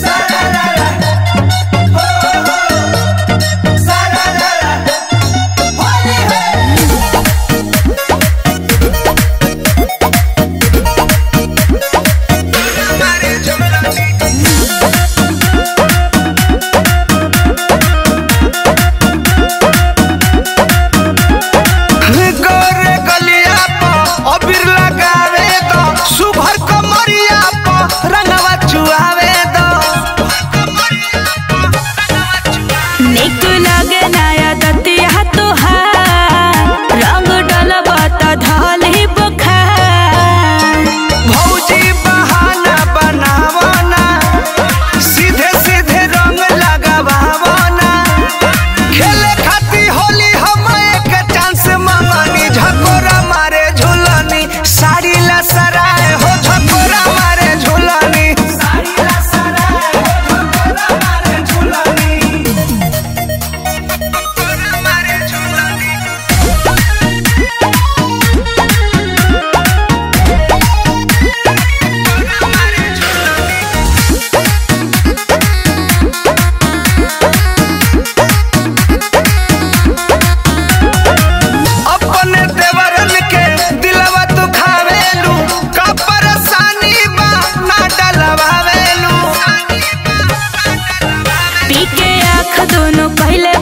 Sa P के आँख दोनों पहले